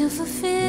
to fulfill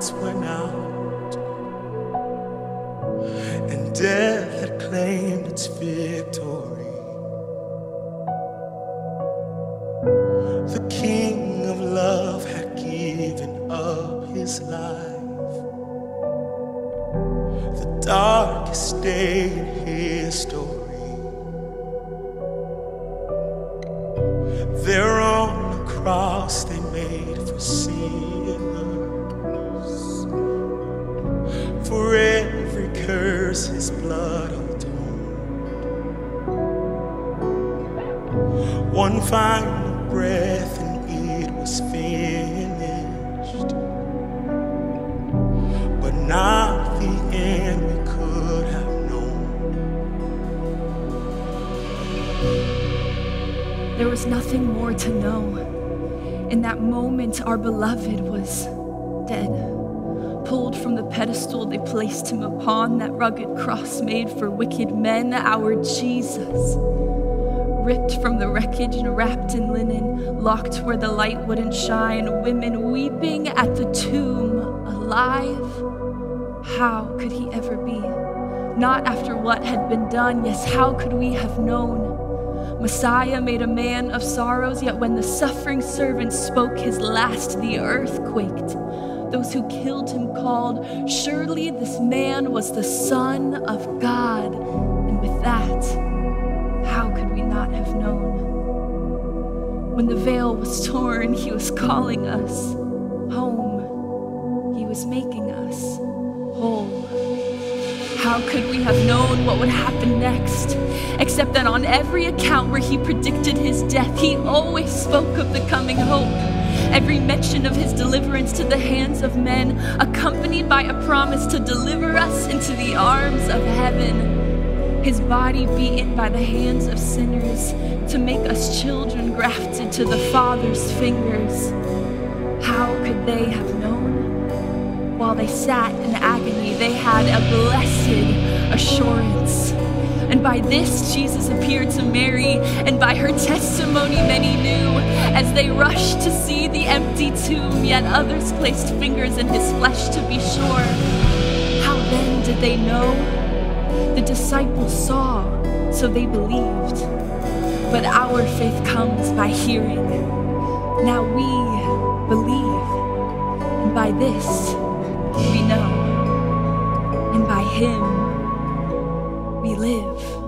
lights went out and death had claimed its victory. The King of love had given up his life. The darkest day in history. There on the cross they made for sinners. For every curse his blood atoned. One final breath and it was finished. But not the end we could have known. There was nothing more to know. In that moment, our beloved was dead. Pulled from the pedestal they placed him upon, that rugged cross made for wicked men, our Jesus. Ripped from the wreckage and wrapped in linen, locked where the light wouldn't shine, women weeping at the tomb, alive. How could he ever be? Not after what had been done, yes, how could we have known? Messiah made a man of sorrows, yet when the suffering servant spoke his last, the earth quaked. Those who killed him called, Surely this man was the Son of God. And with that, how could we not have known? When the veil was torn, he was calling us home. He was making us whole. How could we have known what would happen next? Except that on every account where he predicted his death, he always spoke of the coming hope. Every mention of his deliverance to the hands of men, accompanied by a promise to deliver us into the arms of heaven. His body beaten by the hands of sinners to make us children grafted to the Father's fingers. How could they have known? While they sat in agony, they had a blessed assurance. And by this, Jesus appeared to Mary, and by her testimony, many knew. As they rushed to see the empty tomb, yet others placed fingers in his flesh to be sure. How then did they know? The disciples saw, so they believed. But our faith comes by hearing. Now we believe, and by this we know, and by him live.